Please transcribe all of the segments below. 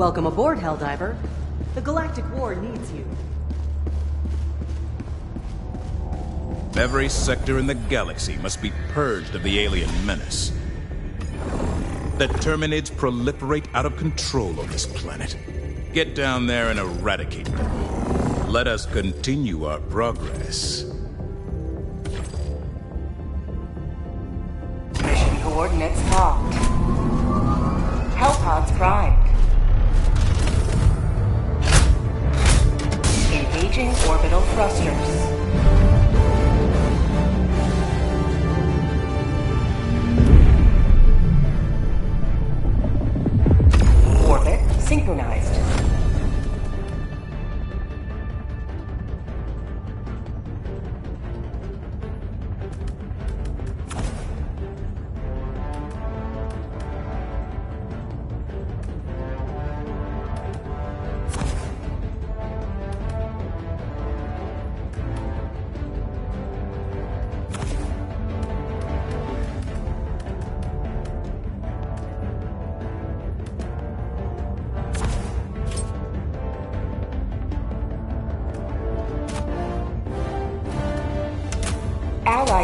Welcome aboard, Helldiver. The Galactic War needs you. Every sector in the galaxy must be purged of the alien menace. The Terminids proliferate out of control on this planet. Get down there and eradicate them. Let us continue our progress. Mission coordinates locked. Hellpods primed. Orbital thrusters.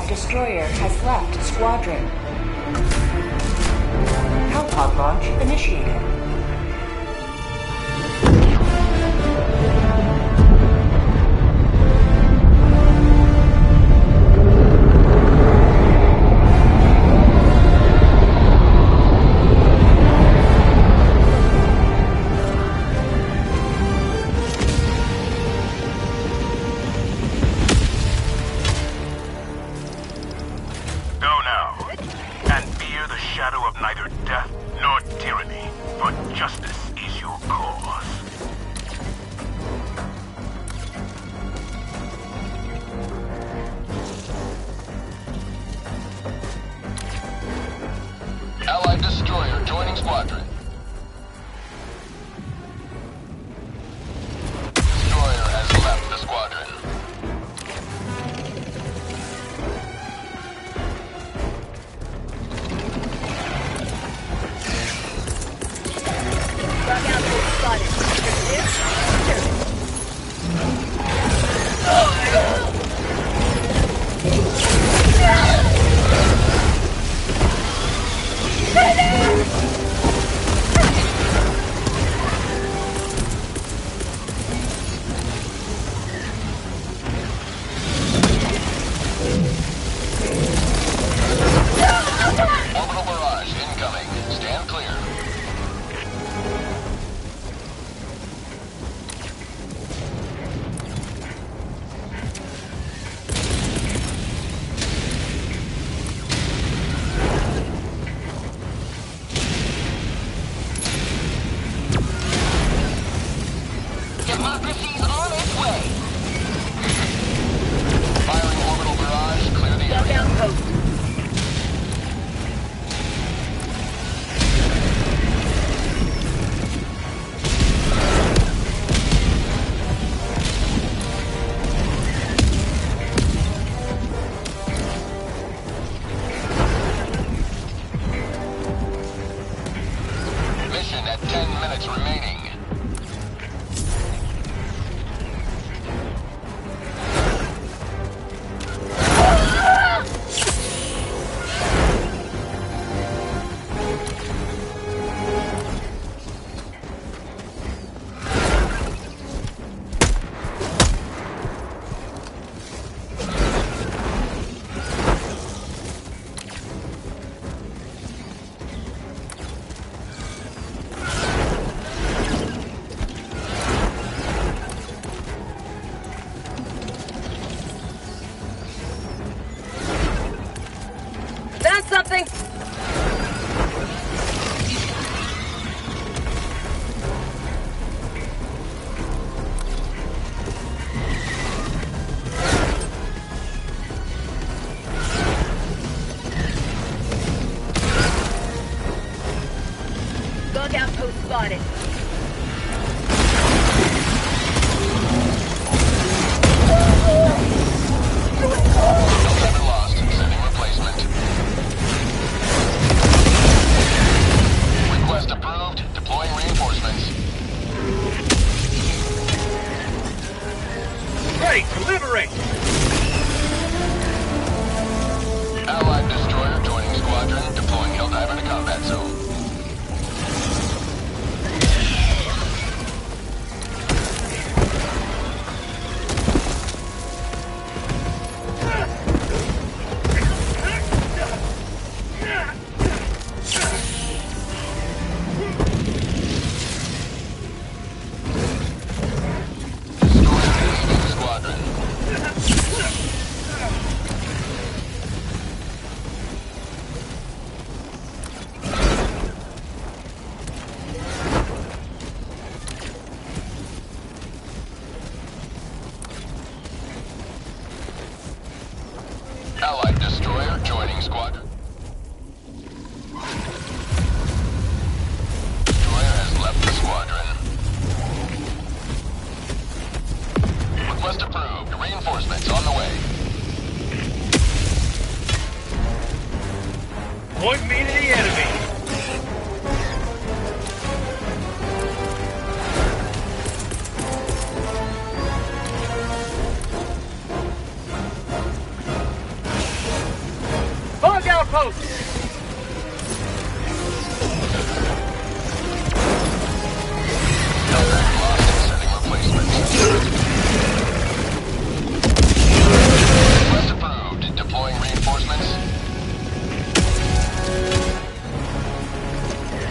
Destroyer has left squadron. Hellpod launch initiated. Justice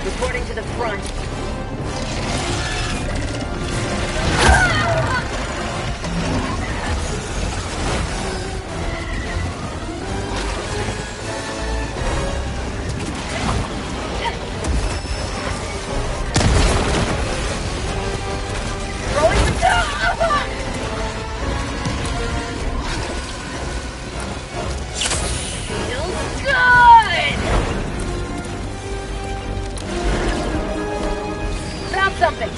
Reporting to the front. Something.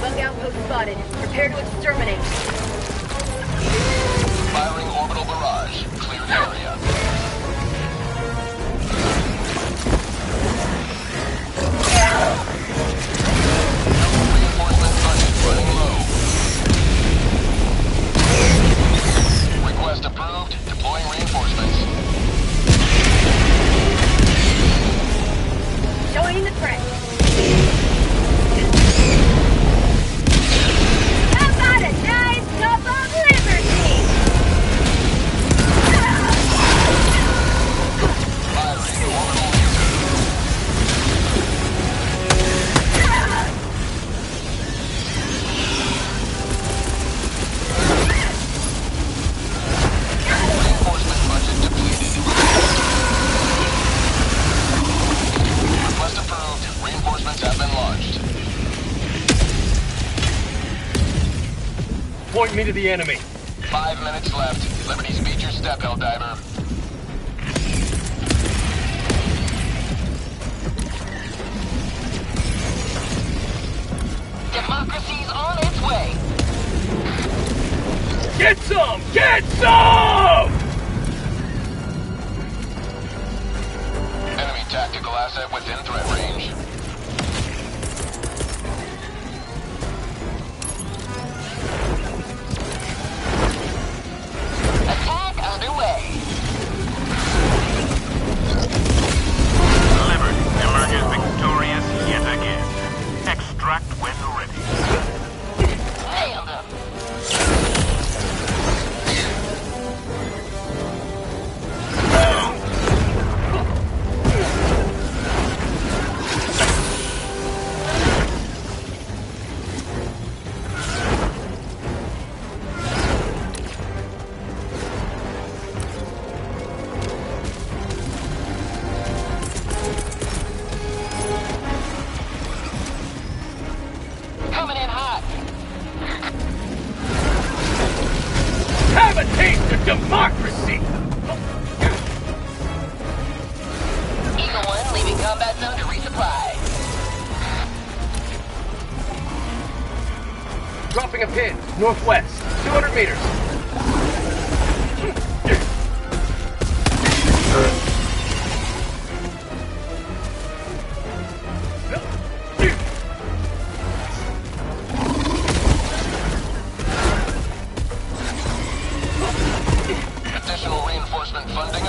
Bug outpost spotted. Prepare to exterminate. Orbital barrage. Clear the area. Reinforcement running low. Request approved. Deploying reinforcements. Joining the fray. Point me to the enemy. Five minutes left. Liberty's speed your step, Helldiver. Democracy's on its way. Get some! Get some! Enemy tactical asset within threat range. Dropping a pin, northwest, 200 meters. Additional reinforcement funding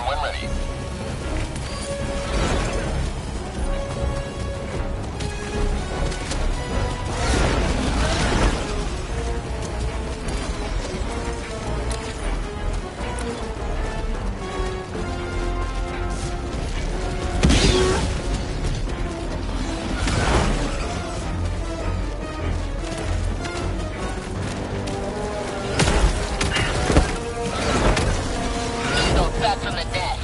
when ready. back from the dead.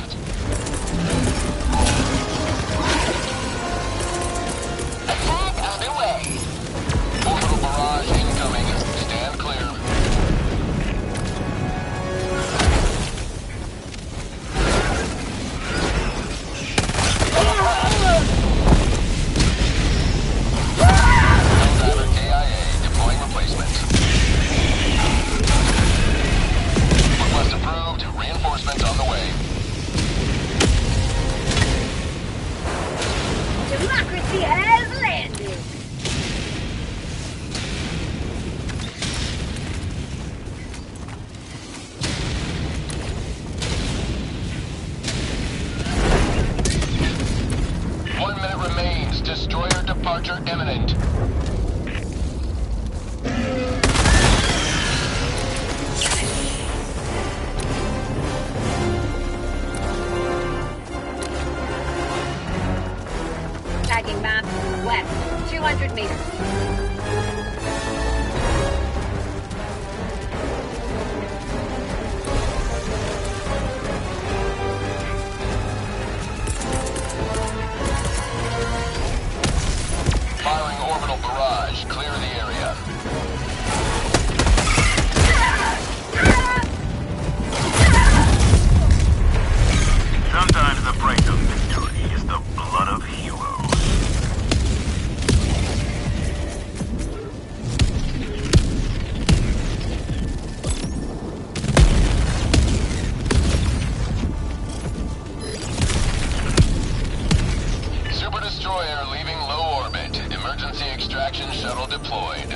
extraction shuttle deployed.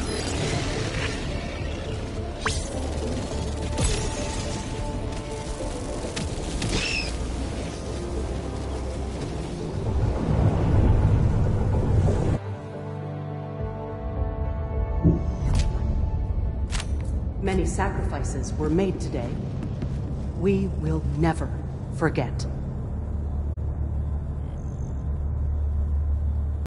Many sacrifices were made today. We will never forget.